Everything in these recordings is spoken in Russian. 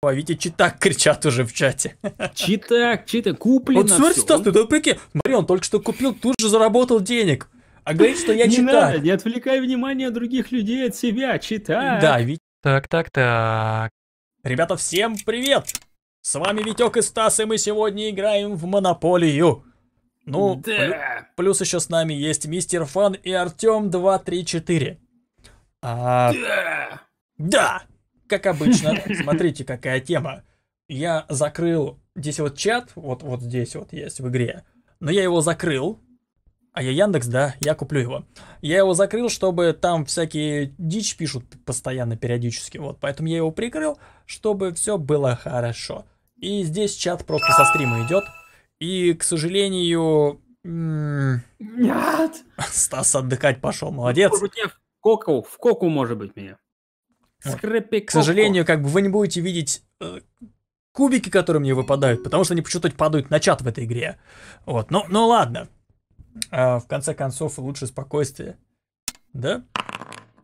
А Витя читак кричат уже в чате. Читак, читак, куплено Вот смотри. Стас, ты да прикинь. Смотри, он только что купил, тут же заработал денег. А говорит, что я не читак. надо, не отвлекай внимание других людей от себя, читак. Да, Витя. Так, так, так. Ребята, всем привет! С вами Витек и Стас, и мы сегодня играем в Монополию. Ну, плю- да. плюс еще с нами есть Мистер Фан и Артем 234. А, Да. да, как обычно, смотрите, какая тема. Я закрыл здесь вот чат, вот, вот здесь вот есть в игре, но я его закрыл. А я Яндекс, да, я куплю его. Я его закрыл, чтобы там всякие дичь пишут постоянно, периодически, вот. Поэтому я его прикрыл, чтобы все было хорошо. И здесь чат просто со стрима идет. И, к сожалению, Нет. Стас отдыхать пошел, молодец. Может быть, я в коку, в коку, может быть, меня. Скрэппи К сожалению, как бы вы не будете видеть э, кубики, которые мне выпадают, потому что они почему-то падают на чат в этой игре. Вот, ну, ну ладно. А, в конце концов, лучше спокойствие. Да?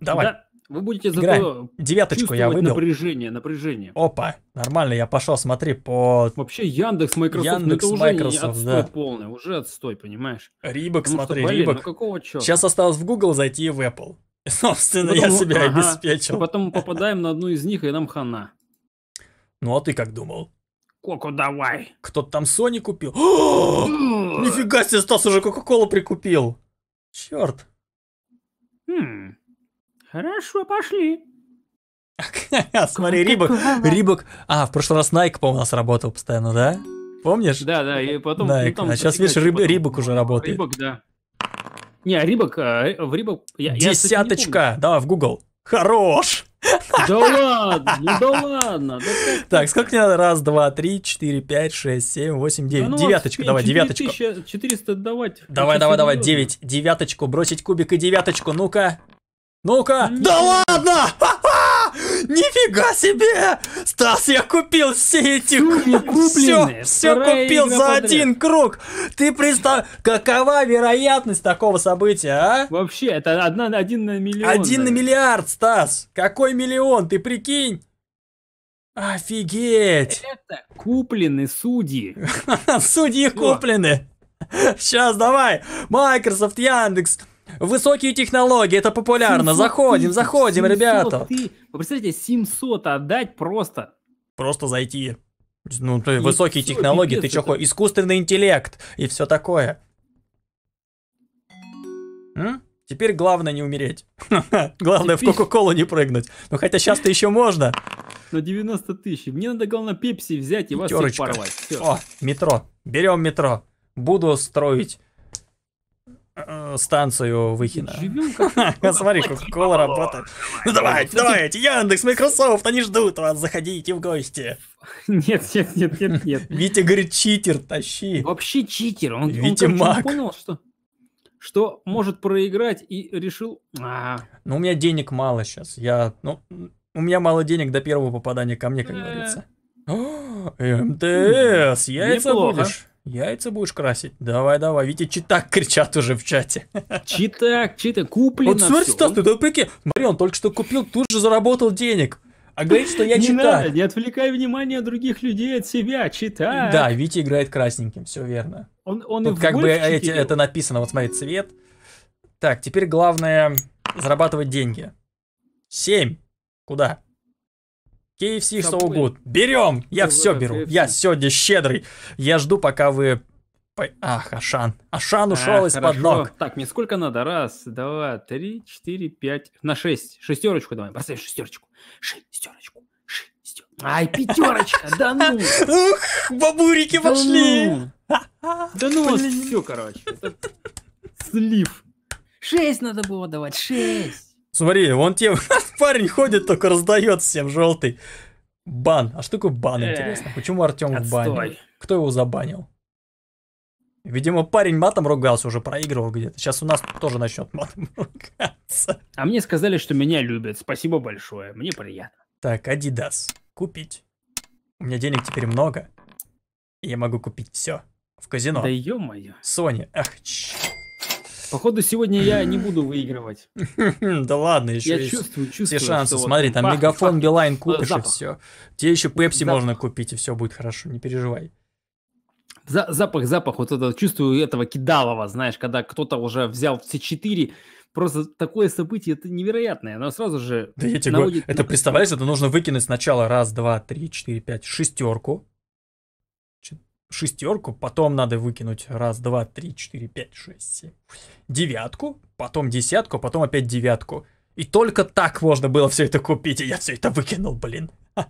Давай, Да, вы будете зато девяточку я выбил. напряжение, напряжение. Опа, нормально, я пошел, смотри, по Вообще Яндекс, Microsoft, ну Яндекс, это уже Microsoft, отстой да. полный, уже отстой, понимаешь? Рибок, Потому что, смотри, блин, ну Рибок. какого черта? Сейчас осталось в Google зайти и в Apple. Собственно, я Потом- себя ага. обеспечил. Потом мы попадаем на одну из них, и нам хана. Ну, а ты как думал? Коку, давай. Кто-то там Sony купил? Нифига себе, Стас уже Кока-Колу прикупил. Черт. Хм. Хорошо, пошли. Смотри, Рибок, Рибок. А, в прошлый раз Nike, по-моему, у нас работал постоянно, да? Помнишь? Да, да, и потом... Да, ну, а дофига видишь, потом. Рибок уже работает. Рибок, да. Не, Рибок, а, в Рибок... я- я, Десяточка. Давай в Google. Хорош. Да ладно, ну да ладно. да Так, сколько мне надо? Раз, два, три, четыре, пять, шесть, семь, восемь, Да девять. ну, Девяточка, давай, четыре девяточку. тысячи 400 отдавать. Давай, давай, давай, девять. Девяточку, бросить кубик и девяточку. Ну-ка. Ну-ка. Да ладно! Ха-ха! Нифига себе! Стас, я купил все эти... Все, все купил за подряд. один круг. Ты представь, какова вероятность такого события, а? Вообще, это одна, один на миллион. Один на наверное. миллиард, Стас. Какой миллион, ты прикинь? Офигеть. Это куплены судьи. Судьи куплены. Сейчас, давай. Microsoft, Яндекс. Высокие технологии, это популярно. 700 Заходим, тысяч, заходим, 700 ребята. ты- Вы представляете, 700 отдать просто. Просто зайти. Ну, ты, И высокие всё, технологии, ты чё, это. искусственный интеллект и все такое. М? Теперь главное не умереть. Главное в Теперь- Кока-Колу не прыгнуть. Ну хотя сейчас-то еще можно. На 90 тысяч. Мне надо, главное, пепси взять и вас всех Пятерочка. порвать. Всё. О, метро. Берем метро. Буду строить станцию Выхина. Смотри, Кока-Кола работает. Ну давайте, давайте, Яндекс, Microsoft, они ждут вас, заходите в гости. Нет, нет, нет, нет, нет. Витя говорит, читер, тащи. Вообще читер. Он, он, Витя Мак. понял, что, что может проиграть и решил... А, Ну, у меня денег мало сейчас. Я, ну, у меня мало денег до первого попадания ко мне, как Э. говорится. МТС, яйца будешь? Яйца будешь красить? Давай, давай. Витя, читак кричат уже в чате. читак, читак, куплено Вот смотри. Стас, ты да прикинь. Смотри, он только что купил, тут же заработал денег. А говорит, что я Не читак. надо, не отвлекай внимание других людей от себя, читай. Да, Витя играет красненьким, все верно. Он, он и Тут в как бы эти- это написано, вот смотри, цвет. Так, теперь главное зарабатывать деньги. 7. Куда? KFC so Subway. good. Берем! Я все беру. KFC. Я сегодня щедрый. Я жду, пока вы... Ах, Ашан. Ашан ушел А, из-под ног. Так, мне сколько надо? Раз, два, три, четыре, пять. На шесть. Шестерочку давай. Бросай шестерочку. Шестерочку. Шестерочку. Ай, пятерочка. Да ну. Ух, бабурики пошли! ну. Да ну вот все, короче. Слив. Шесть надо было давать. Шесть. Смотри, вон те парень ходит, только раздает всем желтый. Бан. А что такое бан, Эх, интересно? Почему Артем в бане? Кто его забанил? Видимо, парень матом ругался, уже проигрывал где-то. Сейчас у нас тоже начнет матом ругаться. А мне сказали, что меня любят. Спасибо большое. Мне приятно. Так, Adidas. Купить. У меня денег теперь много. И я могу купить все. В казино. Да ё-моё. Sony. Ах, ч- Походу, сегодня я не буду выигрывать. Да ладно, еще Я чувствую, чувствую. все шансы. Смотри, там Мегафон. Билайн купишь и все. Тебе еще Пепси можно купить, и все будет хорошо, не переживай. За- запах, запах, вот это чувствую этого кидалова, знаешь, когда кто-то уже взял все четыре. Просто такое событие, это невероятное. Оно сразу же Да я тебе говорю, это представляешь, это нужно выкинуть сначала раз, два, три, четыре, пять, шестерку. Шестерку, потом надо выкинуть раз, два, три, четыре, пять, шесть, семь. Девятку, потом десятку, потом опять девятку. И только так можно было все это купить, и я все это выкинул, блин.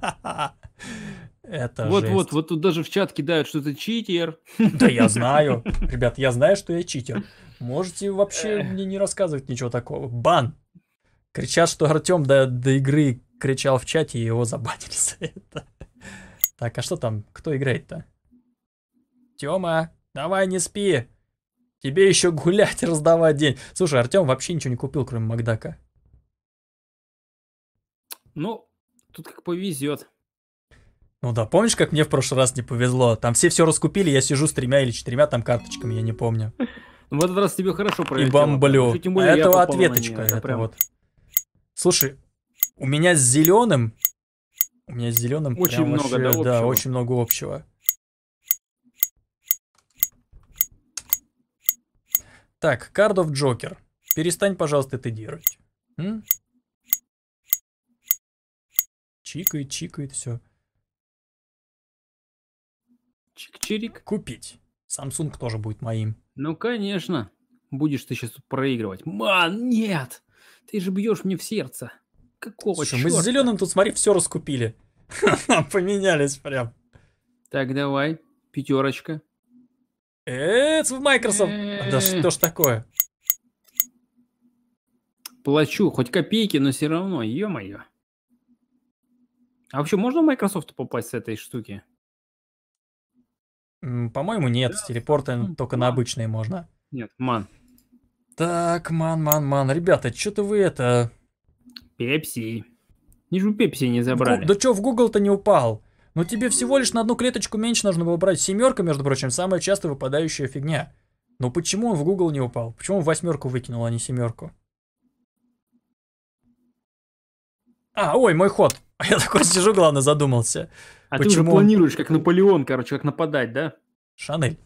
Это Вот, жесть. вот, вот тут даже в чат кидают, что это читер. Да я знаю. Ребят, я знаю, что я читер. Можете вообще мне не рассказывать ничего такого. Бан. Кричат, что Артем до, до игры кричал в чате, и его забанили за это. Так, а что там? Кто играет-то? Тёма, давай не спи. Тебе еще гулять, раздавать день. Слушай, Артем вообще ничего не купил, кроме Макдака. Ну, тут как повезет. Ну да, помнишь, как мне в прошлый раз не повезло? Там все все раскупили, я сижу с тремя или четырьмя там карточками, я не помню. Ну, в этот раз тебе хорошо И пролетело. бомблю. Еще тем А более я это попал на ответочка. нее, Это прям- вот. Слушай, у меня с зеленым. У меня с зеленым Очень много, да, да, общего? очень много общего. Так, of Joker. Перестань, пожалуйста, это делать. М? Чикает, чикает, все. Чик-чирик. Купить. Samsung тоже будет моим. Ну, конечно. Будешь ты сейчас тут проигрывать. Ман, нет! Ты же бьешь мне в сердце. Какого Слушай, мы с зеленым тут, смотри, все раскупили. Поменялись прям. Так, давай. Пятерочка. Эц в Microsoft. Да что ж такое? Плачу, хоть копейки, но все равно, ё-моё. А вообще можно в Microsoft попасть с этой штуки? По-моему, нет. С телепорта только на обычные можно. Нет, ман. Так, ман, ман, ман. Ребята, что-то вы это... Пепси. Не же Пепси не Гу- забрали. Да что, в Google-то не упал? Ну тебе всего лишь на одну клеточку меньше нужно было брать. Семерка, между прочим, самая часто выпадающая фигня. Но почему он в Google не упал? Почему он восьмерку выкинул, а не семерку? А, ой, мой ход. А я такой сижу, главное, задумался. а ты уже почему? планируешь, как Наполеон, короче, как нападать, да? Шанель.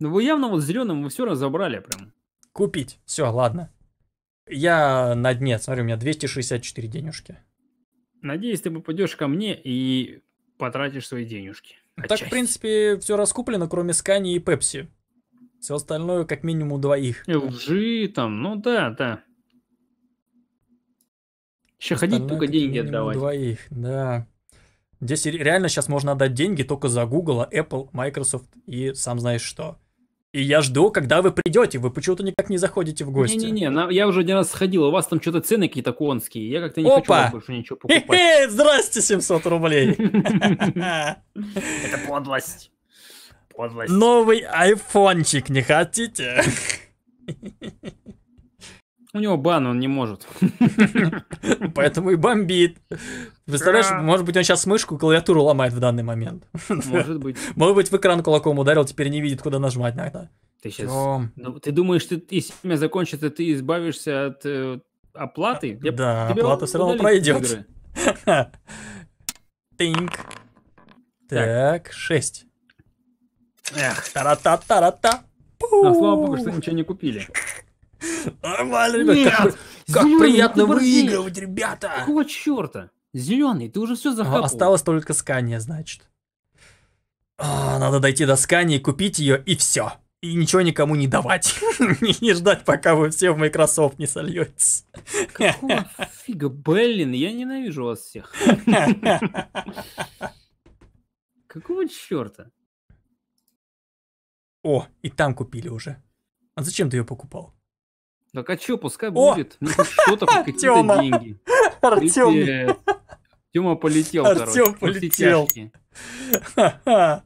Ну вы явно вот зеленым вы все разобрали прям. Купить. Все, ладно. Я на дне, смотри, у меня 264 денежки. Надеюсь, ты попадешь ко мне и потратишь свои денежки. Так, в Отчасти. принципе, все раскуплено, кроме Скани и Пепси. Все остальное, как минимум, двоих. LG там, ну да, да. Еще ходить только деньги отдавать. двоих, да. Здесь ре- реально сейчас можно отдать деньги только за Google, Apple, Microsoft и сам знаешь что. И я жду, когда вы придете. Вы почему-то никак не заходите в гости. Не-не-не, на- я уже один раз сходил, у вас там что-то цены какие-то конские. Я как-то не хочу Опа! вас больше ничего покупать. Хе-хе, здрасте, 700 рублей. Это подлость. Подлость. Новый айфончик не хотите? У него бан, он не может. Поэтому и бомбит. Представляешь, может быть, он сейчас мышку и клавиатуру ломает в данный момент. Может быть. Может быть, в экран кулаком ударил, теперь не видит, куда нажимать надо. Ты сейчас... Тём, ты думаешь, ты, если время закончится, ты избавишься от э, оплаты? Я Да, тебя оплата все равно пройдет. Тинг. Так, 6. Эх, Тара-та-тара-та. ну, слава богу, что ничего не купили. Нормально, ребят. Нет, Как, как приятно выигрывать, ребята. Какого черта? Зеленый, ты уже все захапал. Осталось только скания, значит. А, надо дойти до скани, купить ее и все. И ничего никому не давать. Не ждать, пока вы все в Microsoft не сольетесь. Какого фига, блин, я ненавижу вас всех. Какого черта? О, и там купили уже. А зачем ты ее покупал? Так а что, пускай О! будет. Ну, что-то, какие-то деньги. Артем. Тёма полетел, все полетел.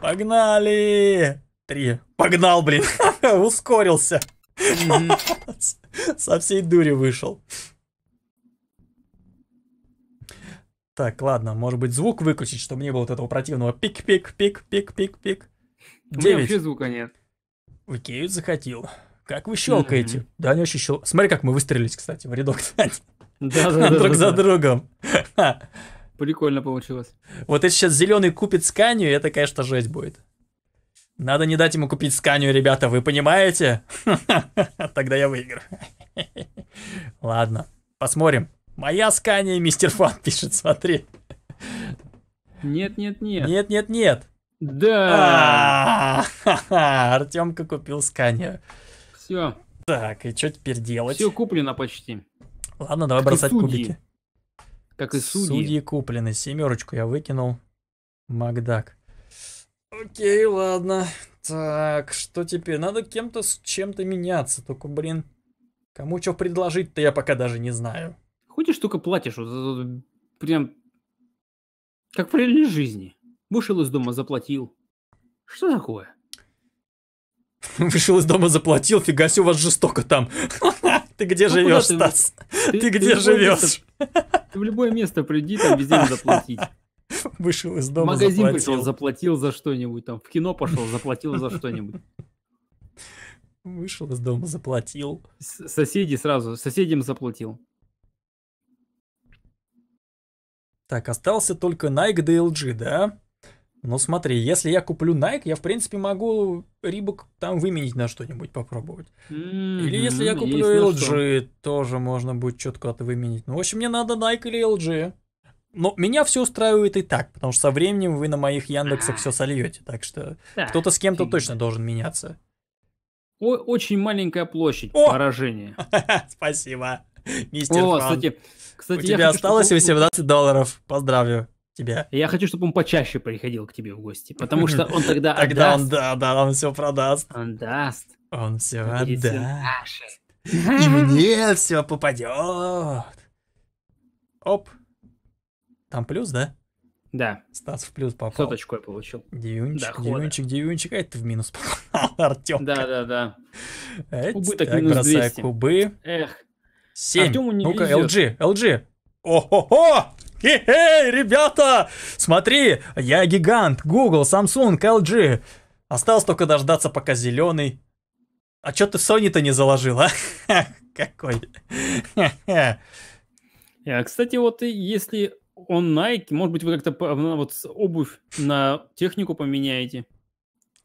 Погнали! Три. Погнал, блин. Ускорился. Со всей дури вышел. Так, ладно, может быть звук выключить, чтобы не было вот этого противного пик-пик-пик-пик-пик-пик. У меня вообще Девять. звука нет. В Икею захотел. Как вы щелкаете? Да, они очень щел... Смотри, как мы выстрелились, кстати, в рядок. Друг за другом. Прикольно получилось. Вот если сейчас зеленый купит сканию, это, конечно, жесть будет. Надо не дать ему купить сканию, ребята, вы понимаете? Тогда я выиграю. Ладно, посмотрим. Моя скания, мистер Фан пишет, смотри. Нет, нет, нет. Нет, нет, нет. Да. А, Артемка купил сканию. Все. Так, и что теперь делать? Все куплено почти. Ладно, давай Как бросать кубики. Как и судьи. Судьи куплены. Семерочку я выкинул. Макдак. Окей, ладно. Так, что теперь? Надо кем-то с чем-то меняться. Только, блин, кому что предложить-то я пока даже не знаю. Ходишь, только платишь. вот, Прям как в реальной жизни. Вышел из дома, заплатил. Что такое? Вышел из дома, заплатил, фига себе, у вас жестоко там. Ты где Ну, живешь, ты? Стас? Ты, где живешь? место- ты в любое место приди, там везде надо платить. Вышел из дома, магазин пришел, заплатил. заплатил за что-нибудь. Там в кино пошел, заплатил за что-нибудь. Вышел из дома, заплатил. С- Соседи сразу, соседям заплатил. Так, остался только Nike да LG, да? Ну смотри, если я куплю Nike, я в принципе могу Рибок там выменить на что-нибудь попробовать. Или если я Мгм, куплю есть. LG, тоже можно будет что-то куда-то выменить. Ну, в общем, мне надо Nike или LG. Но меня все устраивает и так, потому что со временем вы на моих Яндексах все сольете. Так что Да, кто-то с кем-то точно должен меняться. О- очень маленькая площадь О! поражения. Спасибо, мистер О, Фан. кстати, У кстати, я тебя хочу, осталось чтобы он- 18 долларов. Поздравляю тебя. Я хочу, чтобы он почаще приходил к тебе в гости, потому что он тогда Тогда он, да, да, он все продаст. Он даст. Он все отдаст. И мне все попадет. Оп. Там плюс, да? Да, Стас в плюс попал. соточку я получил. Дивюнчик, Дохода. дивюнчик, дивюнчик. А это в минус попал, Артем. Да, да, да. Эть, Убыток так, минус бросаю 200. кубы. Эх, 7. Артёму не Ну-ка. LG, LG. О-хо-хо! Хе-хей, ребята! Смотри, я гигант. Google, Samsung, LG. Осталось только дождаться, пока зеленый. А чё ты Sony-то не заложил, а? Какой? А, Кстати, вот если он Nike, может быть, вы как-то вот обувь на технику поменяете.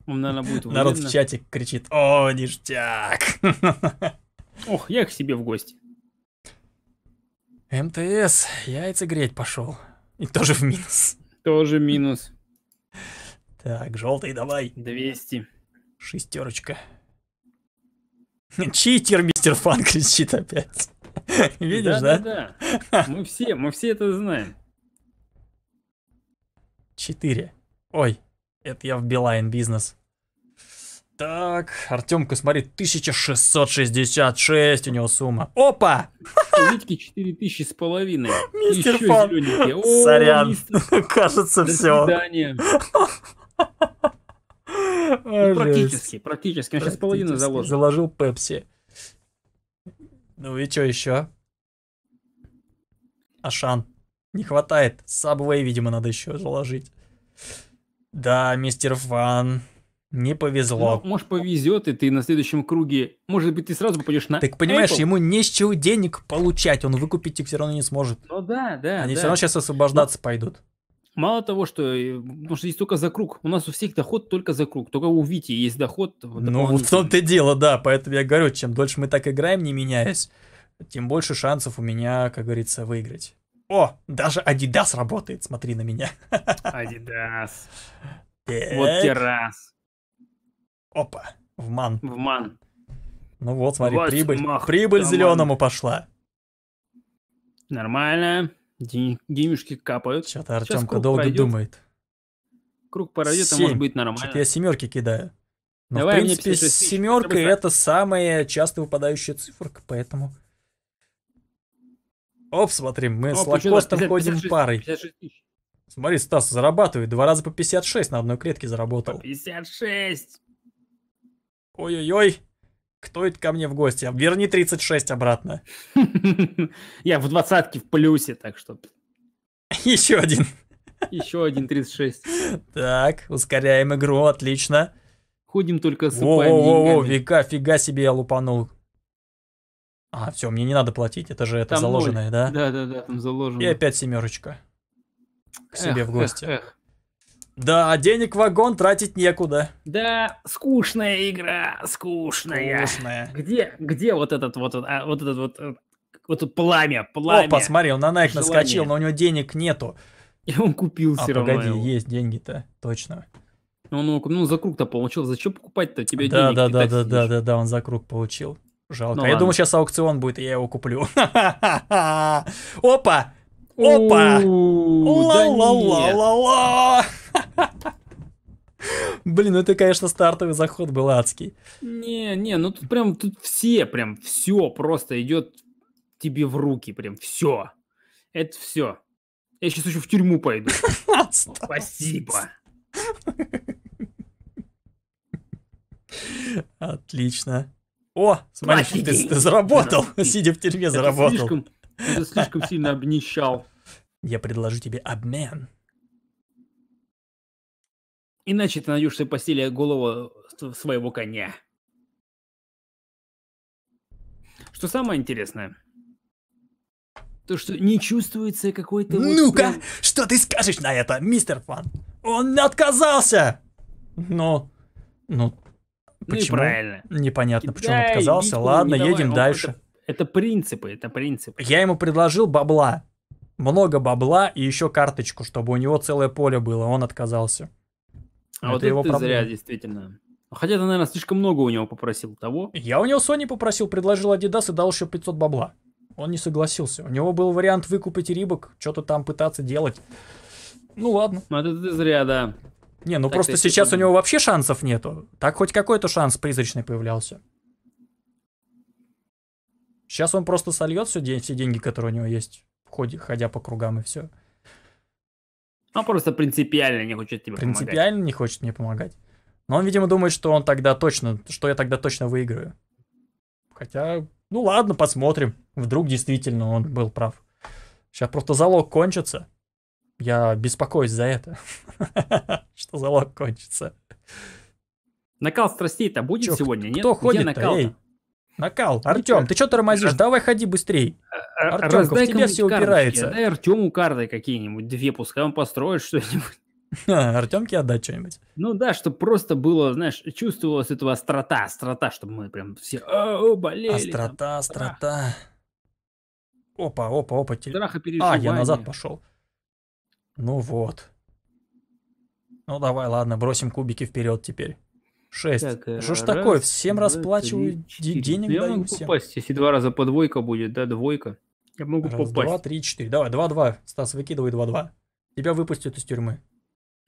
Вам, наверное, будет Народ в чате кричит, о, ништяк. Ох, я к себе в гости. МТС, яйца греть пошел. И тоже в минус. Тоже минус Так, желтый давай. 200. Шестерочка. Читер, мистер Фан кричит опять. Видишь, да? Да-да-да. Мы все, мы все это знаем. Четыре. Ой, это я в Билайн бизнес. Так, Артемка, смотри, 1666 у него сумма. Опа! Витьки 4000 с половиной. Мистер Еще Фан. О, Сорян. мистер, Кажется, До все. свидания. Ну, Практически, практически. Он сейчас половину заложит. Заложил Пепси. Ну и что еще? Ашан. Не хватает. Сабвей, видимо, надо еще заложить. Да, мистер Фан. Не повезло. Ну, может, повезет, и ты на следующем круге, может быть, ты сразу попадешь на Так понимаешь, Apple. ему не с чего денег получать, он выкупить их все равно не сможет. Ну да, да, Они да. все равно сейчас освобождаться пойдут. Мало того, что, э, потому что здесь только за круг. У нас у всех доход только за круг. Только у Вити есть доход. Ну, вот в том-то и дело, да. Поэтому я говорю, чем дольше мы так играем, не меняясь, тем больше шансов у меня, как говорится, выиграть. О, даже Adidas работает, смотри на меня. Адидас. Так. Вот те раз. Опа, в ман. В ман. Ну вот, смотри, Вот прибыль. мах, Прибыль да, зеленому пошла. Нормально. День- Денежки капают. Что-то Артемка долго пройдет. думает. Круг пройдет, а может быть Что-то нормально. я семерки кидаю. Но, Давай в принципе, 56 тысяч, семерка это самая часто выпадающая циферка, поэтому... Оп, смотри, мы с Оп, ещё Лакостом 50, ходим 56, парой. 56 тысяч. Смотри, Стас зарабатывает. Два раза по 56 на одной клетке заработал. 56. Ой-ой-ой. Кто это ко мне в гости? Верни 36 обратно. Я в двадцатке в плюсе, так что Еще один. еще один 36. Так, ускоряем игру, отлично. Ходим только осыпаем Во-во-во, века, фига себе я лупанул. А, все, мне не надо платить, это же это Там заложенное, да? Да, да, да, там заложено. И опять семерочка. К себе Эх, в гости. эх, эх. Да, денег в вагон тратить некуда. Да, скучная игра, скучная. Скучная. Где, где вот этот вот, а, вот этот вот, э, вот это пламя, пламя? Опа, смотри, он на Nike Желание. наскочил, но у него денег нету. И он купил А, все равно погоди, его. есть деньги-то, точно. Он его- ну, за круг-то получил. Зачем покупать-то? Тебе Да, денег да, да, да, да, да, да, он за круг получил. Жалко. Ну А я думаю, ладно. сейчас аукцион будет, и я его куплю. Опа! Опа! Ла-ла-ла-ла-ла! Блин, ну это, конечно, стартовый заход был адский. Не, не, ну тут прям, тут все, прям все просто идет тебе в руки, прям все. Это все. Я сейчас еще в тюрьму пойду. Спасибо. Отлично. О, смотри, ты, ты заработал, сидя в тюрьме, заработал. слишком, это слишком сильно обнищал. Я предложу тебе обмен. Иначе ты найдешь в своей постели голову своего коня. Что самое интересное? То, что не чувствуется какой-то... вот Ну-ка, прям- что ты скажешь на это, мистер Фан? Он отказался! Ну, ну, Ну и почему? правильно. Непонятно, почему он отказался. битву Ладно, давай, едем он- дальше. Это, это принципы, это принципы. Я ему предложил бабла. Много бабла и еще карточку, чтобы у него целое поле было. Он отказался. А вот Это это его ты проблема. зря, действительно. Хотя ты, наверное, слишком много у него попросил того. Я у него Sony попросил, предложил Adidas и дал еще 500 бабла. Он не согласился. У него был вариант выкупить Рибок, что-то там пытаться делать. Ну ладно. Ну, это ты зря, да. Не, ну Так-то просто сейчас у него вообще шансов нету. Так хоть какой-то шанс призрачный появлялся. Сейчас он просто сольет все, день, все деньги, которые у него есть, в ходе, ходя по кругам и все. Он просто принципиально не хочет тебе помогать. Принципиально не хочет мне помогать. Но он, видимо, думает, что он тогда точно, что я тогда точно выиграю. Хотя, ну ладно, посмотрим. Вдруг действительно он был прав. Сейчас просто залог кончится. Я беспокоюсь за это. Что залог кончится. Накал страстей-то будет сегодня, нет? Кто накал-то? эй? Накал. Артем, ты что тормозишь? Раз- Давай ходи быстрей. А- а- Артёмка, в тебя карточки, упирается. Дай Артему карты какие-нибудь, две, пускай он построит что-нибудь. Артемке отдать что-нибудь. Ну да, чтобы просто было, знаешь, чувствовалась этого острота, острота, чтобы мы прям все «О, болели. там». Острота, острота. Опа, опа, опа. теле- Страх и А, я назад пошел. Ну вот. Ну давай, ладно, бросим кубики вперед теперь. Шесть. Так, э, Что ж раз, такое? Всем два, расплачиваю, три, денег Я даю могу всем. попасть, если два раза по двойка будет, да, двойка. Я могу Раз, два, попасть. три, четыре. Давай, два-два. Стас, выкидывай два-два. Тебя выпустят из тюрьмы.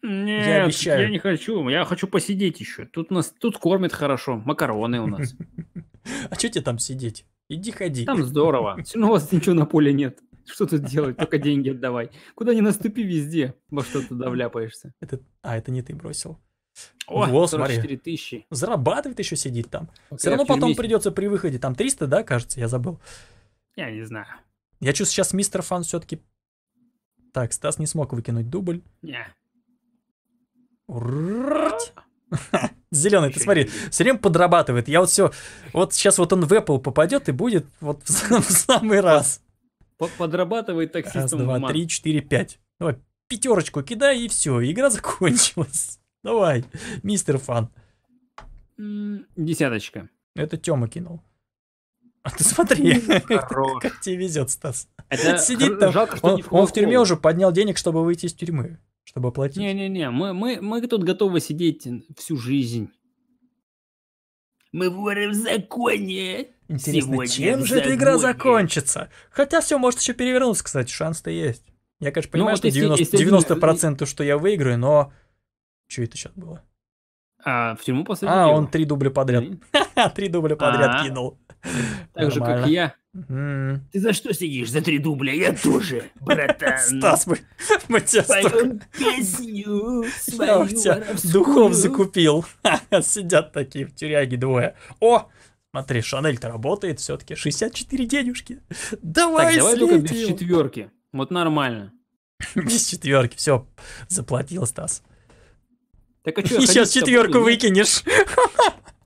Нет, обещаю. я не хочу, я хочу посидеть еще. Тут нас, тут кормят хорошо, макароны у нас. А что тебе там сидеть? Иди ходи. Там здорово. Все равно у вас ничего на поле нет. Что тут делать? Только деньги отдавай. Куда ни наступи, везде во что ты довляпаешься. Это... А, это не ты бросил. О, Вот, смотри. 44 тысячи. Зарабатывает еще сидит там. Пока Все равно потом сидел. придется при выходе. Там 300, да, кажется, я забыл. Я не знаю. Я чувствую, сейчас мистер Фан все-таки... Так, Стас не смог выкинуть дубль. Не. Зеленый, ты смотри, все время подрабатывает. Я вот все, вот сейчас вот он в Apple попадет и будет вот в сам- в самый раз. По- Подрабатывает Раз, таксистом два, в мат. три, четыре, пять. Давай, пятерочку кидай и все, игра закончилась. Давай, мистер Фан. Десяточка. Это Тёма кинул. А ты смотри, как тебе везет, Стас. Сидит там, Он, в тюрьме уже поднял денег, чтобы выйти из тюрьмы, чтобы оплатить. Не-не-не, мы, мы, мы тут готовы сидеть всю жизнь. Мы воры в законе. Интересно, Сегодня чем же эта игра закончится? Хотя все может еще перевернуться, кстати, шанс-то есть. Я, конечно, Ну, понимаю, вот что если- 90%, если один- 90% что я выиграю, но... Что это сейчас было? А в тюрьму посадили А, он три дубля подряд. Три дубля подряд А. кинул. Так же, как я. Ты за что сидишь за три дубля? Я тоже, братан. Стас, мы, мы тебя столько... Песню свою тебя духов закупил. Сидят такие в тюряге двое. О, смотри, Шанель-то работает все-таки. 64 денежки. Так, Давай, давай только без четверки. Вот нормально. Без четверки. Все, заплатил Стас. Так а что, сейчас четверку выкинешь.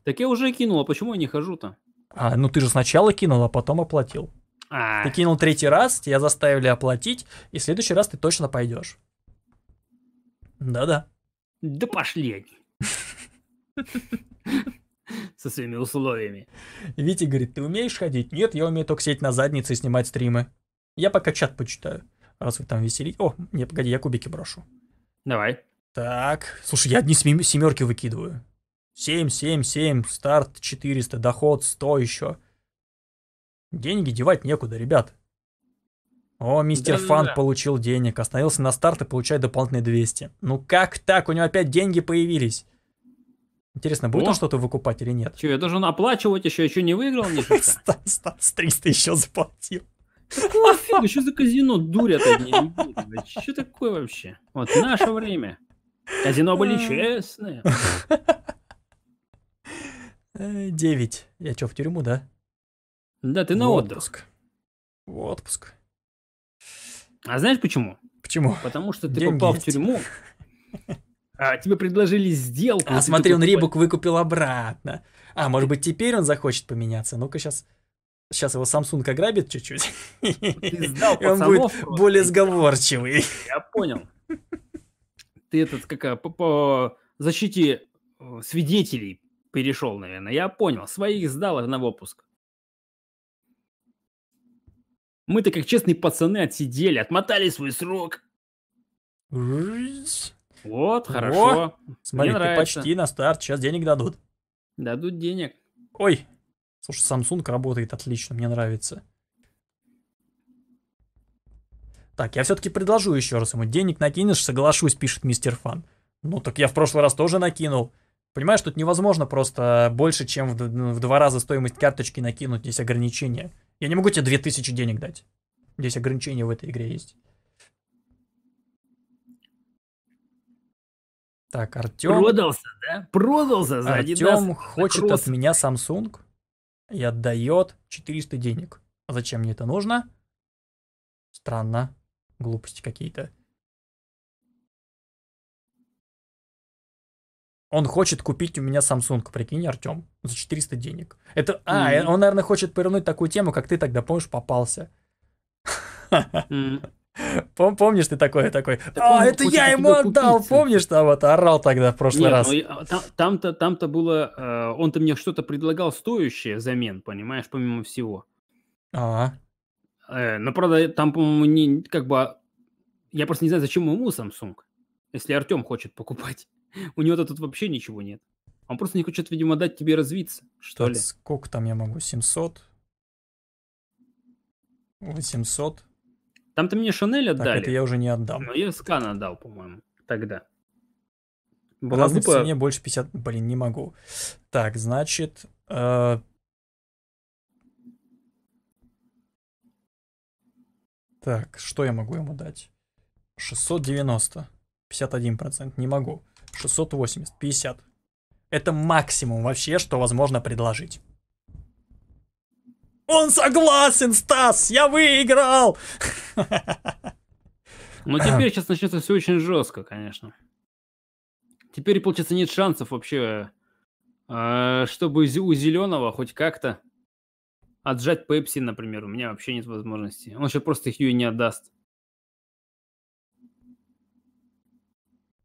Так я уже кинул, а почему я не хожу-то? А, ну ты же сначала кинул, а потом оплатил. А, Ты кинул третий раз, тебя заставили оплатить, и в следующий раз ты точно пойдешь. Да-да. да пошли они. Со своими условиями. Витя говорит, ты умеешь ходить? Нет, я умею только сидеть на заднице и снимать стримы. Я пока чат почитаю, раз вы там веселите. О, не, погоди, я кубики брошу. Давай. Так, слушай, я одни семерки выкидываю. 7, 7, 7, старт 400, доход 100 еще. Деньги девать некуда, ребят. О, мистер Да-да-да. Фан получил денег, остановился на старт и получает дополнительные 200. Ну как так? У него опять деньги появились. Интересно, будет О. он что-то выкупать или нет? Че, я должен оплачивать еще, еще не выиграл ни шишка? Стас, Стас 300 еще заплатил. Какого фига? Что за казино дурят одни? Что такое вообще? Вот наше время. Казино были честные. 9. Э, Я что, в тюрьму, да? Да, ты на отпуск. В отпуск. А знаешь почему? Почему? Потому что ты Деньги попал в тюрьму, а тебе предложили сделку. А смотри, он Рибук выкупил обратно. А, может быть, теперь он захочет поменяться? Ну-ка, сейчас... Сейчас его Samsung ограбит чуть-чуть. И он будет более сговорчивый. Я понял. Ты этот, как, а, по, по защите э, свидетелей перешел, наверное. Я понял. Своих сдал на выпуск. Мы-то как честные пацаны отсидели, отмотали свой срок. Вот, хорошо. Смотри, ты нравится. почти на старт, сейчас денег дадут. Дадут денег. Ой, слушай, Samsung работает отлично, мне нравится. Так, я все-таки предложу еще раз ему. Денег накинешь, соглашусь, пишет мистер Фан. Ну так я в прошлый раз тоже накинул. Понимаешь, тут невозможно просто больше, чем в, д- в два раза стоимость карточки накинуть. Здесь ограничения. Я не могу тебе 2000 денег дать. Здесь ограничения в этой игре есть. Так, Артем. Продался, да? Продался за. Артем хочет кросс. от меня Samsung и отдает 400 денег. А Зачем мне это нужно? Странно. Глупости какие-то. Он хочет купить у меня Samsung, прикинь, Артем, за 400 денег. Это, а, Мгм. он, наверное, хочет повернуть такую тему, как ты тогда, помнишь, попался. Пом- Помнишь ты такое, такой, он а, это я ему отдал, купить, помнишь, там вот орал тогда в прошлый Нет, раз. ну, там- там-то, там-то было, э, он-то мне что-то предлагал стоящее взамен, понимаешь, помимо всего. А, Э, но, правда, там, по-моему, не, как бы, я просто не знаю, зачем ему Samsung, если Артем хочет покупать. У него-то тут вообще ничего нет. Он просто не хочет, видимо, дать тебе развиться, что Так, ли. сколько там я могу? 700? 800? Там-то мне Шанель Так, отдали, это я уже не отдам. но я скан отдал, по-моему, тогда. Была разной глупо- цене больше 50... Блин, не могу. Так, значит... э, Так, что я могу ему дать? 690. 51%. Не могу. 680. 50. Это максимум вообще, что возможно предложить. Он согласен, Стас! Я выиграл! Ну, теперь сейчас начнется все очень жестко, конечно. Теперь, получается, нет шансов вообще, э, чтобы у зеленого хоть как-то отжать Пепси, например. У меня вообще нет возможности. Он сейчас просто их ее и не отдаст.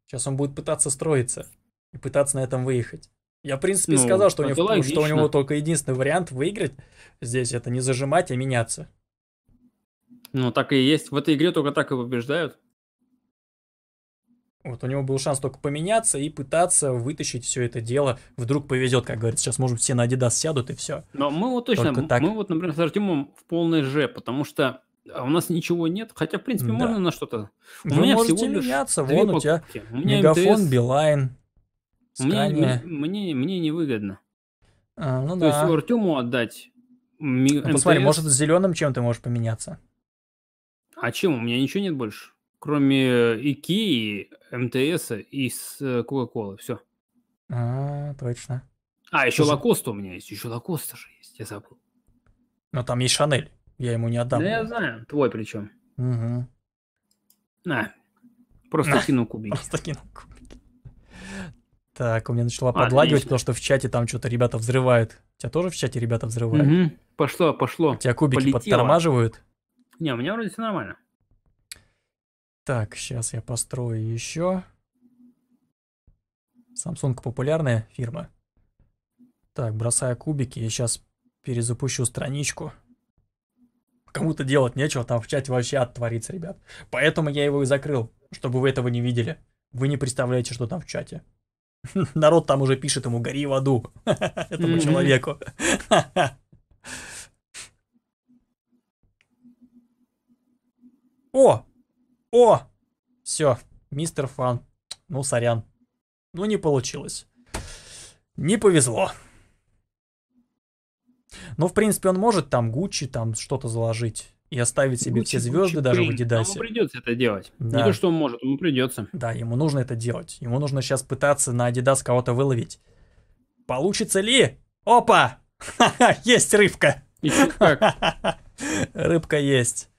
Сейчас он будет пытаться строиться и пытаться на этом выехать. Я, в принципе, Ну, сказал, что у, него, что у него только единственный вариант выиграть здесь это не зажимать, а меняться. Ну, так и есть. В этой игре только так и побеждают. Вот у него был шанс только поменяться и пытаться вытащить все это дело. Вдруг повезет, как говорится. Сейчас, может, все на Adidas сядут и все. Но мы вот точно, Только так. мы вот, например, с Артемом в полной же, потому что а, у нас ничего нет. Хотя, в принципе, Да. можно на что-то. У Вы меня можете всего лишь меняться. Вон у тебя покупки. У меня Мегафон, МТС. Билайн, Мне, мне, мне, мне невыгодно. А, ну То есть да. Артему отдать ми- Ну, посмотри, может, с зеленым чем ты можешь поменяться? А чем? У меня ничего нет больше. Кроме Икеи, МТС и с э, Кока-Колы. Все. А, точно. А, еще Слушай. Лакоста у меня есть. Еще Лакоста же есть. Я забыл. Но там есть Шанель. Я ему не отдам. Да я знаю. Твой причем. Мгм. На. Просто На. кину кубики. Просто кинул кубики. Так, у меня начала подлагивать, Отлично. потому что в чате там что-то ребята взрывают. У тебя тоже в чате ребята взрывают? Мгм. Пошло, пошло. У тебя кубики Полетело. подтормаживают? Не, у меня вроде все нормально. Так, сейчас я построю еще. Samsung популярная фирма. Так, бросаю кубики, я сейчас перезапущу страничку. Кому-то делать нечего, там в чате вообще ад творится, ребят. Поэтому я его и закрыл, чтобы вы этого не видели. Вы не представляете, что там в чате. Народ там уже пишет ему «гори в аду» этому человеку. О! О! Все, мистер Фан. Ну, сорян. Ну, не получилось. Не повезло. Ну, в принципе, он может там Гуччи, там что-то заложить. И оставить себе Гуччи, все звезды Гуччи, даже в Адидасе. Ему придется это делать. Да. Не то, что он может, ему придется. Да, ему нужно это делать. Ему нужно сейчас пытаться на Адидас кого-то выловить. Получится ли? Опа! Есть рыбка! Рыбка есть.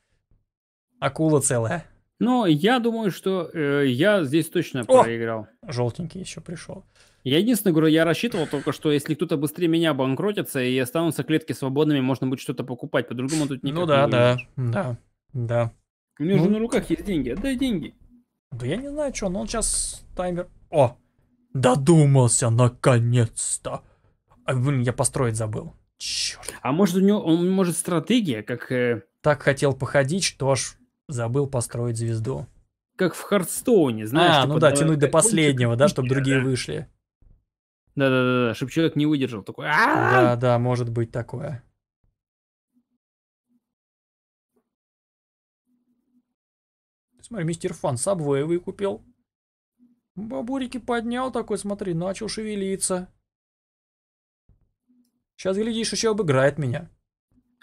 Акула целая. Но я думаю, что э, я здесь точно О! проиграл. Желтенький еще пришел. Я единственное говорю, я рассчитывал только, что если кто-то быстрее меня банкротится и останутся клетки свободными, можно будет что-то покупать. По-другому тут никак Ну да, не да, выйдешь. да, да. У меня же Ну. на руках есть деньги. Отдай деньги. Да я не знаю, что, но он сейчас таймер... О! Додумался, наконец-то! А, блин, я построить забыл. Черт. А может у него, он может стратегия, как, э, Так хотел походить, что аж забыл построить звезду. как в Хардстоуне, знаешь? а, типа, ну да, тянуть до кончик последнего, да, чтобы другие да. вышли. Да-да-да, чтобы человек не выдержал. Такой, «А-а-а!» Да, да, может быть такое. Смотри, мистер Фан Сабвей выкупил. Бабурики поднял такой, смотри, начал шевелиться. Сейчас, глядишь, еще обыграет меня.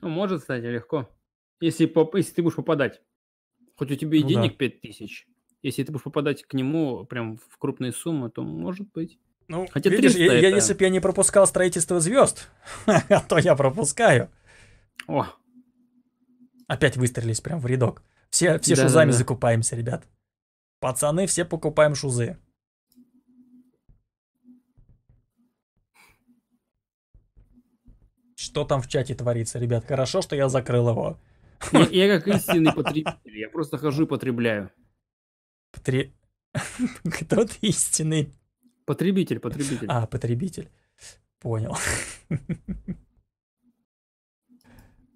Ну, может, кстати, легко. Если, поп- если ты будешь попадать. Хоть у тебя и Ну да. денег 5000. Если ты будешь попадать к нему прям в крупные суммы, то может быть. Ну, Хотя видишь, 300 я, я- это- если бы я не пропускал строительство звезд, а то я пропускаю. О, Опять выстрелились прям в рядок. Все, все Да-да-да. шузами закупаемся, ребят. Пацаны, все покупаем шузы. Что там в чате творится, ребят? Хорошо, что я закрыл его. Я, я как истинный потребитель. Я просто хожу и потребляю. Потре- Кто ты истинный? Потребитель, потребитель. А, потребитель. Понял.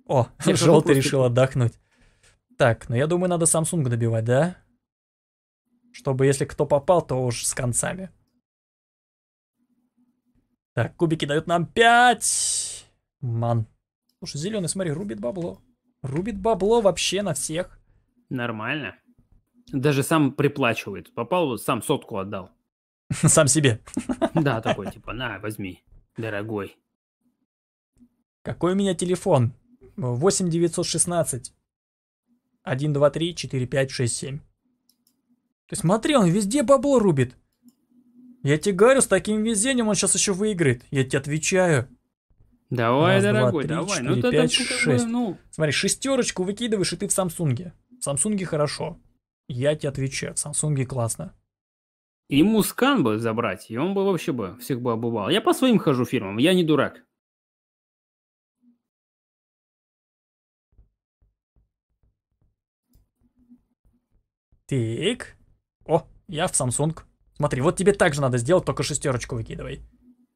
О, хожу желтый решил отдохнуть. Так, ну я думаю, надо Samsung добивать, да? Чтобы если кто попал, то уж с концами. Так, кубики дают нам 5. Ман. Слушай, зеленый, смотри, рубит бабло. Рубит бабло вообще на всех. Нормально. Даже сам приплачивает. Попал, вот сам сотку отдал. Сам себе. Да, такой, типа, на, возьми, дорогой. Какой у меня телефон? 8 916 1, 2, 3, 4, 5, 6, 7. Ты смотри, он везде бабло рубит. Я тебе говорю, с таким везением он сейчас еще выиграет. Я тебе отвечаю. Давай, Раз, два, дорогой, три, давай. четыре, ну, пять, ну, бы, шесть. ну, Смотри, шестерочку выкидываешь, и ты в Самсунге. В Самсунге хорошо. Я тебе отвечаю, в Самсунге классно. ему скан бы забрать, и он бы вообще бы всех бы обувал. Я по своим хожу фирмам, я не дурак. Так. О, я в Samsung. Смотри, вот тебе так же надо сделать, только шестерочку выкидывай.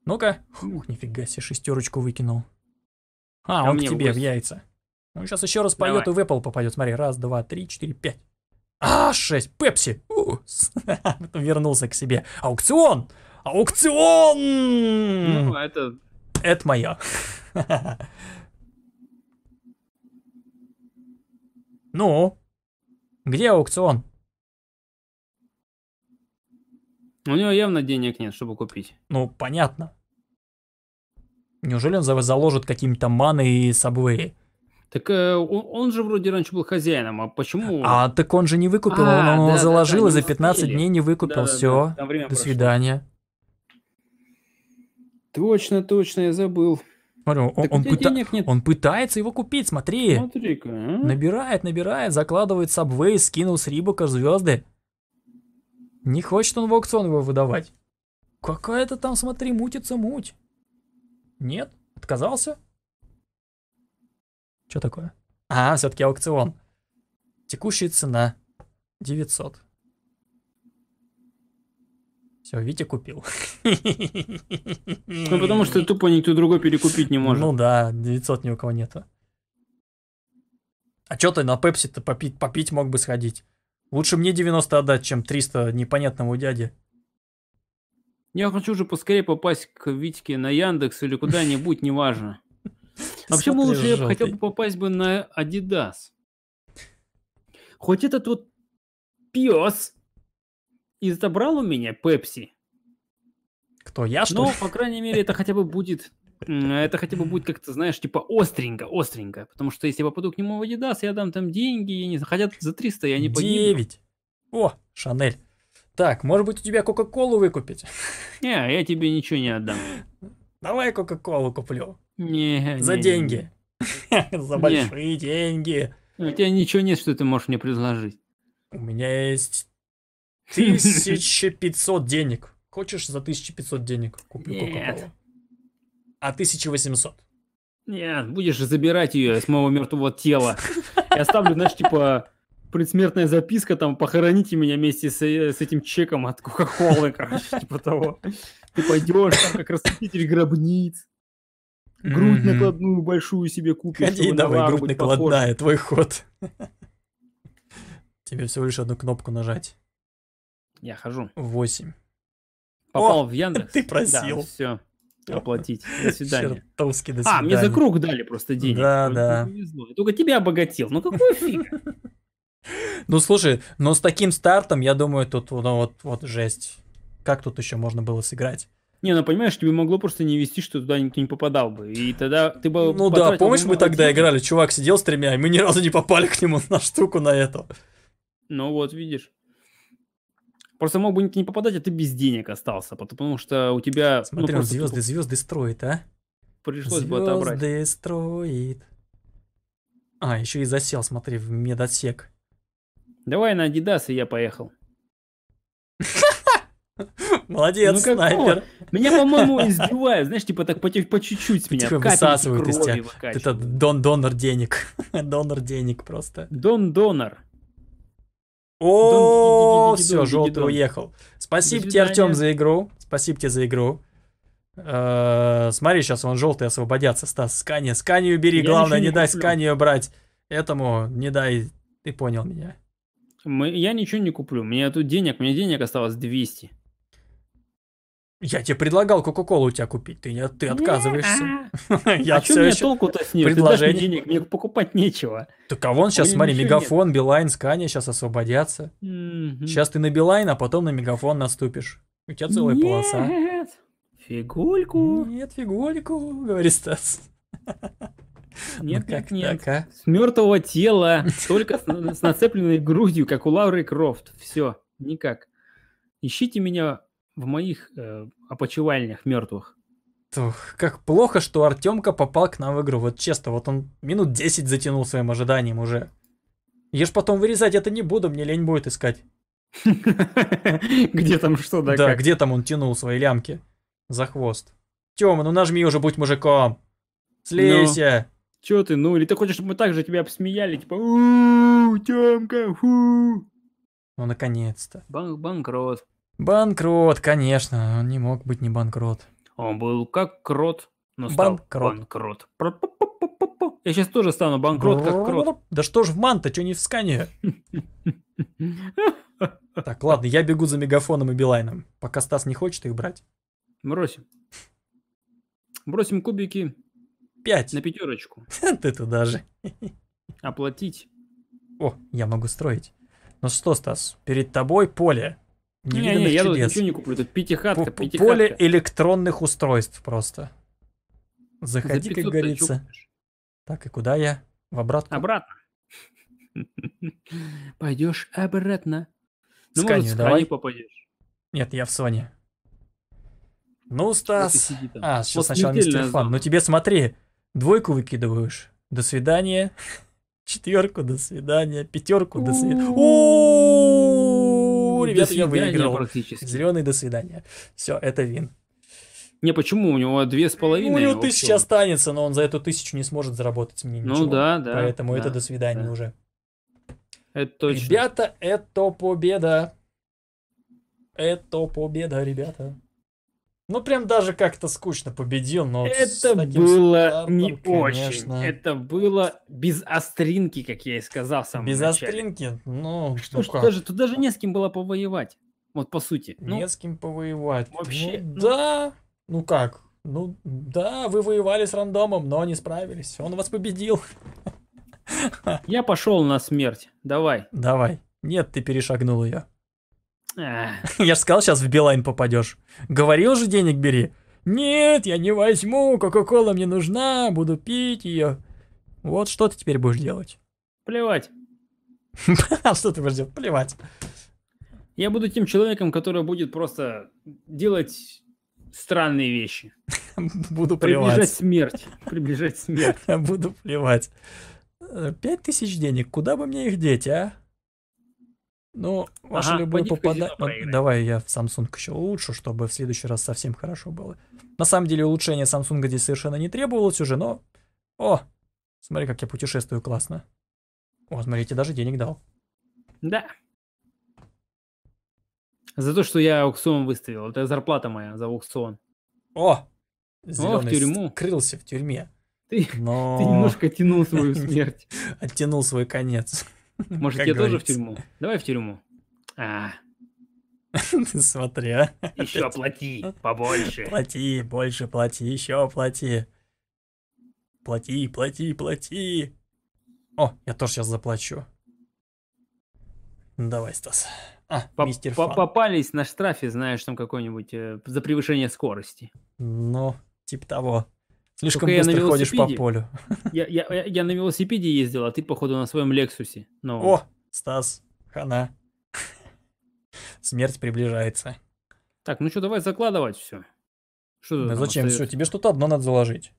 Ну-ка. Ух, нифига себе, шестерочку выкинул. А, А он к в тебе в яйца. Он сейчас еще раз поет и в Apple попадет. Смотри, раз, два, три, четыре, пять. А, шесть. Пепси. Вернулся к себе. Аукцион! Аукцион! Ну, это... Это мое. Ну? Где аукцион? У него явно денег нет, чтобы купить. Ну, понятно. Неужели он за- заложит какими-то маны и сабвеи? Так э, он, он же вроде раньше был хозяином, а почему... А так он же не выкупил, А, он, он его заложил и не за 15 успели. дней не выкупил. Да-да-да, Все. там время До прошло. свидания. Точно, точно, я забыл. Смотри, он, он пыта- нет. он пытается его купить, смотри. Смотри-ка, а? Набирает, набирает, закладывает сабвей, скинул с Рибока звезды. Не хочет он в аукцион его выдавать. Какая-то там, смотри, мутится муть. Нет? Отказался? Что такое? А, все-таки аукцион. Текущая цена 900. Все, Витя купил. Ну, потому что тупо никто другой перекупить не может. Ну да, 900 ни у кого нету. А что ты на Пепси-то попить, попить мог бы сходить? Лучше мне 90 отдать, чем 300 непонятному дяде. Я хочу уже поскорее попасть к Витьке на Яндекс или куда-нибудь, неважно. Вообще, Смотри, лучше я бы хотел бы попасть бы на Adidas. Хоть этот вот пес и забрал у меня Пепси, Кто, я что но, по крайней мере, это хотя бы будет... Это хотя бы будет как-то, знаешь, типа остренько, остренько. Потому что если я попаду к нему в Adidas, я дам там деньги, я не знаю, хотя за 300 я не погибну. 9. О, Шанель. Так, может быть у тебя Кока-Колу выкупить? Не, я тебе ничего не отдам. Давай Кока-Колу куплю. Не, За не, не, деньги. За Не. большие деньги. не. У тебя ничего нет, что ты можешь мне предложить. У меня есть 1500 денег. Хочешь за 1500 денег куплю. Кока-Колу? А 1800? Нет, будешь забирать ее с моего мертвого тела. Я оставлю, знаешь, типа предсмертная записка, там, похороните меня вместе с, э, с этим чеком от Кока-Колы, короче, типа того. Ты пойдешь там, как расхититель гробниц, грудь Мгм. накладную большую себе купишь. Ходи давай, грудь быть похож. накладная, твой ход. Тебе всего лишь одну кнопку нажать. Я хожу. 8. Попал в Яндекс. ты просил. все. Оплатить. До свидания. Чертовски до А, свидания. мне за круг дали просто денег. Да, Ну, да. повезло. Я Только тебя обогатил. Ну какой фиг? Ну слушай, но с таким стартом, я думаю, тут ну, вот, вот жесть. Как тут еще можно было сыграть? Не, ну понимаешь, тебе могло просто не вести, что туда никто не попадал бы. И тогда ты бы Ну да, помнишь, мы тогда денег. играли, чувак сидел с тремя, и мы ни разу не попали к нему на штуку на эту. Ну вот, видишь. Просто мог бы не попадать, а ты без денег остался, потому что у тебя ну, Смотри, он просто звезды, тупо звезды строит, а? пришлось бы отобрать. Звезды строит. А, еще и засел, смотри, в медотсек. Давай на Adidas, и я поехал. Молодец, Ну снайпер. Меня, по-моему, избивают, знаешь, типа так по, по чуть-чуть меня. Типа высасывают из тебя. Это дон донор денег. донор денег просто. Дон Донор. О, все, желтый уехал. Спасибо тебе, Артем, за игру. Спасибо тебе за игру. Э, Смотри, сейчас он желтый освободятся, Стас. Скани, скани убери, главное, не дай сканию брать. Этому не дай, ты понял меня. Мы, я ничего не куплю. Мне тут денег, мне денег осталось 200. Я тебе предлагал Кока-Колу у тебя купить, ты, не- ты отказываешься. Я а что все мне толку-то с? Ты мне предложение. денег, мне покупать нечего. Так а вон сейчас, смотри, Мегафон, Билайн, Скания сейчас освободятся. Сейчас ты на Билайн, а потом на Мегафон наступишь. У тебя целая полоса. Нет. Фигульку. Нет, фигулику, говорит Стас. Нет, Ну как нет, нет. так, а? С мертвого тела, только с, на- с нацепленной грудью, как у Лауры Крофт. Все, никак. Ищите меня в моих э, опочивальнях мертвых. Тух, как плохо, что Артемка попал к нам в игру. Вот честно, вот он минут 10 затянул своим ожиданием уже. Я ж потом вырезать это не буду, мне лень будет искать. Где там что, да, Да, где там он тянул свои лямки за хвост. Тёма, ну нажми уже, будь мужиком. Слейся. Че ты, ну, или ты хочешь, чтобы мы так же тебя обсмеяли, типа, у Тёмка, фу. Ну, наконец-то. Бан- банкрот. Банкрот, конечно, он не мог быть не банкрот. Он был как крот, но стал Банкрот. Я сейчас тоже стану банкрот, как крот. Да что ж в ман-то, чё не в скане? Так, ладно, я бегу за Мегафоном и Билайном, пока Стас не хочет их брать. Бросим. Бросим кубики Пять. на пятерочку. Ты туда же. Оплатить. О, я могу строить. Ну что, Стас, перед тобой поле. Не-не, невиданных я тут ничего не куплю. Тут пятихатка, пятихатка. Поле электронных устройств просто. За Заходи, как 500 ты чё говорится. Так, и куда я? В обратку? Обратно. Пойдешь обратно. Ну, Сканию может, давай. Попадешь. Нет, я в Sony. Ну, Стас. А, сейчас Вот сначала мистер Фан. Ну тебе смотри, двойку выкидываешь. До свидания. Четверку, до свидания. Пятерку, до свидания. Фу, ребята, я выиграл. практически. Зеленый, до свидания. Все, это вин. Не, почему? У него две с Ну, половиной. у него тысяча останется, но он за эту тысячу не сможет заработать мне Ну ничего. да, да. Поэтому это да, до свидания да. уже. Это точно. Ребята, это победа. Это победа, ребята. Ну, прям даже как-то скучно победил, но... Это было стартом, не очень. конечно. Это было без остринки, как я и сказал в самом Без начале. остринки, ну, Что ну ж, как, даже, тут даже не с кем было повоевать. Вот по сути. Ну, не с кем повоевать. вообще, Ну, ну. да, ну как? Ну, да, вы воевали с рандомом, но не справились. Он вас победил. я пошел на смерть. Давай. Давай. Нет, ты перешагнул ее. Я же сказал, сейчас в Билайн попадешь. Говорил же, денег бери. Нет, я не возьму, Кока-Кола мне нужна, буду пить ее. Вот что ты теперь будешь делать? плевать. А что ты будешь делать? Плевать. Я буду тем человеком, который будет просто делать странные вещи. Буду Приближать плевать. смерть. Приближать смерть. Буду плевать. Э, Пять тысяч денег, куда бы мне их деть, а? Ну, ваше Ага, любое в попадание... Давай я в Samsung еще улучшу, чтобы в следующий раз совсем хорошо было. На самом деле улучшение Samsung здесь совершенно не требовалось уже, но... О, смотри, как я путешествую классно. О, смотрите, даже денег дал. Да. За то, что я аукцион выставил. Это зарплата моя за аукцион. О, зеленый тюрьму. скрылся в тюрьме. Ты, Но ты немножко тянул свою смерть. оттянул свой конец. Может, тебе тоже в тюрьму? Давай в тюрьму. А, Смотри, а. еще плати побольше. Плати, больше плати, еще плати. Плати, плати, плати. О, я тоже сейчас заплачу. Давай, Стас. А, По- мистер Фан. Попались на штрафе, знаешь, там какой-нибудь э, за превышение скорости. Ну, типа того. Слишком Только быстро ходишь по полю. Я, я, я- я на велосипеде ездил, а ты, походу, на своем Лексусе. Ну, О, Стас, хана. Смерть приближается. Так, ну что, давай закладывать все. Что Да зачем все? остаётся? Тебе что-то одно надо заложить.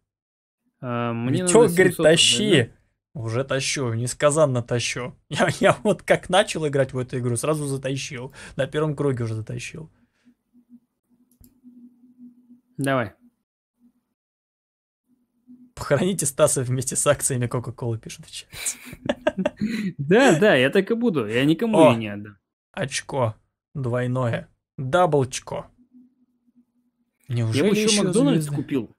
А, мне Витек надо говорит, 700 тащи. Уже тащу, несказанно тащу. Я, я вот как начал играть в эту игру, сразу затащил. На первом круге уже затащил. Давай. Похороните Стаса вместе с акциями Кока-Колы, пишут в чате. Да, да, я так и буду. Я никому ее не отдам. Очко. Двойное. Даблчко. Неужели Я бы еще Макдональдс купил.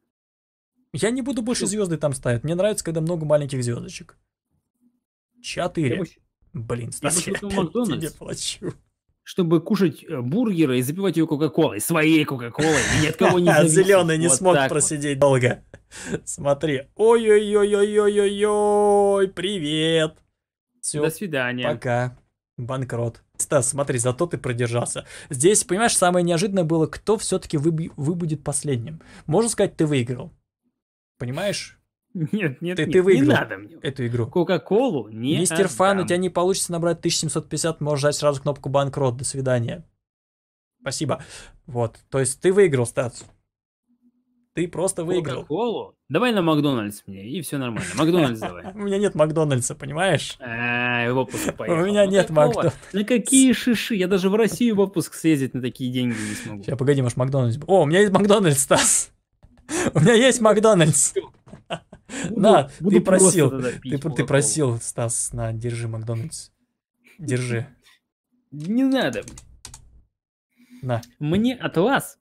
Я не буду больше звезды там ставить. Мне нравится, когда много маленьких звездочек. Я Четыре. Блин, я Стас, я Макдональдс. тебе плачу. Чтобы кушать э, бургеры и запивать ее Кока-Колой. Своей Кока-Колой. И ни от кого не зависеть. Зеленый не смог просидеть долго. Смотри. Ой-ой-ой-ой-ой-ой-ой. Привет. Все, До свидания. пока. Банкрот. Стас, смотри, зато ты продержался. Здесь, понимаешь, самое неожиданное было, кто все-таки выбудет последним. Можно сказать, ты выиграл. Понимаешь Нет, нет, Ты- нет, ты не выиграл надо мне. эту игру? Кока-колу не Мистер Фан, у отдам. тебя не получится набрать 1750, можешь жать сразу кнопку банкрот. До свидания. Спасибо. Вот, то есть ты выиграл, Стас. Ты просто выиграл. Кока-колу? Давай на Макдональдс мне, и все нормально. Макдональдс давай. У меня нет Макдональдса, понимаешь? А, в отпуск поехал. У меня Ну нет? Макдональдса. На какие шиши? Я даже в Россию в отпуск съездить на такие деньги не смогу. Сейчас, погоди, может Макдональдс... О, у меня есть Макдональдс, Стас. У меня есть Макдональдс. Буду ты просил. Ты, просил, Стас, на, держи Макдональдс. Держи. Не надо. На, Мне от вас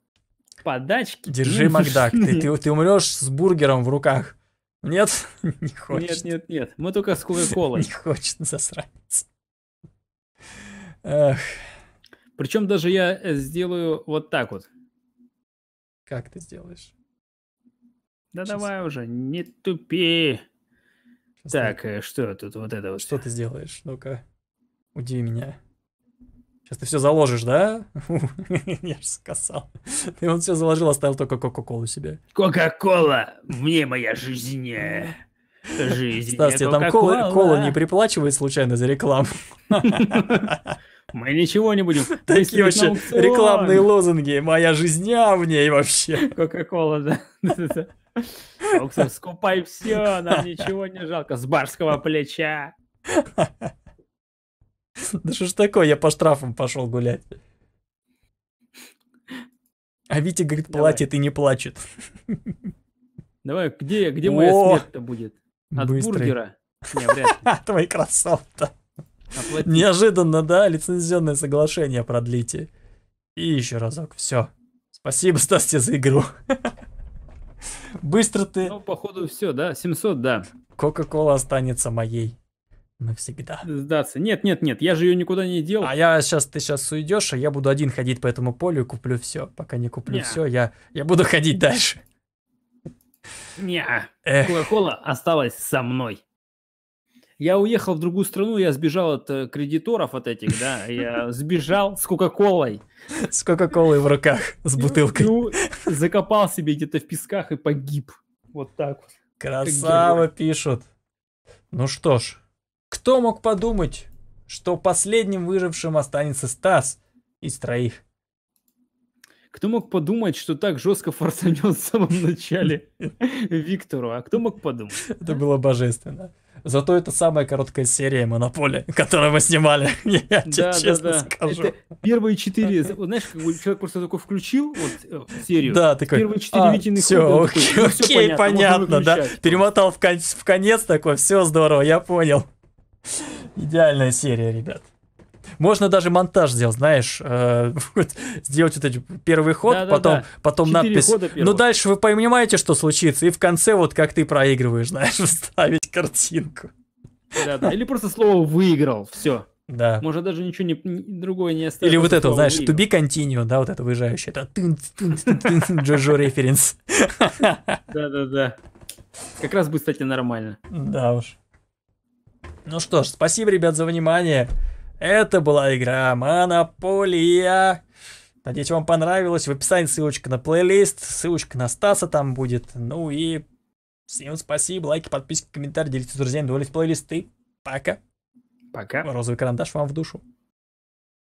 подачки. держи Макдак. Ты, ты, ты умрешь с бургером в руках. Нет? Не хочет. Нет, нет, нет. Мы только с Кока-Колой. Не хочет засранец. Эх, Причем даже я э, сделаю вот так вот. как ты сделаешь? Да Щас. давай уже, не тупи. Щас Так, э, что тут вот это вот? Что ты сделаешь? Ну-ка, удиви меня. Сейчас ты все заложишь, да? Я же сказал. Ты он все заложил, оставил только Кока-Колу себе. Кока-кола, мне моя жизнь. э, Жизнь. Стас, э, тебе там кола, кола не приплачивает случайно за рекламу? Мы ничего не будем. Такие вообще рекламные лозунги. Моя жизнь а в ней вообще. Кока-кола, да. Да-да-да. Аукцион, скупай все, нам ничего не жалко. С барского плеча. Да что ж такое, я по штрафам пошел гулять. А Витя говорит, платит и не плачет. Давай, где, где моя смерть-то будет? От Быстрый. бургера? Не, вряд. А, твои кроссовки. Неожиданно, да, лицензионное соглашение продлите. И еще разок, все. Спасибо, Стасте, за игру. Быстро ты. Ну, походу, все, да? 700, да. Кока-кола останется моей навсегда. Сдаться. Нет, нет, нет, я же ее никуда не дел. А я сейчас, ты сейчас уйдешь, а я буду один ходить по этому полю и куплю все. Пока не куплю Не. все, я, я буду ходить дальше. Не, Кока-кола осталась со мной. Я уехал в другую страну, я сбежал от э, кредиторов от этих, да, я сбежал с Кока-Колой. с Кока-Колой в руках, с бутылкой. Ну, закопал себе где-то в песках и погиб. Вот так вот. Красава пишут. Ну что ж, кто мог подумать, что последним выжившим останется Стас из троих? Кто мог подумать, что так жестко форсанет в самом начале Виктору? А кто мог подумать? Это было божественно. Зато это самая короткая серия Монополия, которую мы снимали. Я тебе Да, да, честно да. скажу. Это первые четыре, знаешь, человек просто такой включил вот э, серию. Да, такой. Первые четыре а, Витиных все, окей, ну, окей, понятно, да. Перемотал в, кон- в конец такой, все здорово, я понял. Идеальная серия, ребят. Можно даже монтаж сделать, знаешь, э, вот сделать вот эти первый ход, Да-да-да. потом, потом Четыре надпись. хода Ну дальше вы понимаете, что случится, и в конце вот как ты проигрываешь, знаешь, вставить картинку. Да, да. Или просто слово выиграл, все. Да. Можно даже ничего не, ни- другое не оставить. Или вот это, знаешь, to выиграл. be continue, да, вот это выезжающее, это Джоджо референс. Да, да, да. Как раз бы, кстати, нормально. Да уж. Ну что ж, спасибо, ребят, за внимание. Это была игра Монополия. Надеюсь, вам понравилось. В описании ссылочка на плейлист, ссылочка на Стаса там будет. Ну и всем спасибо. Лайки, подписки, комментарии, делитесь с друзьями, довольно плейлисты. Пока. Пока. Розовый карандаш вам в душу.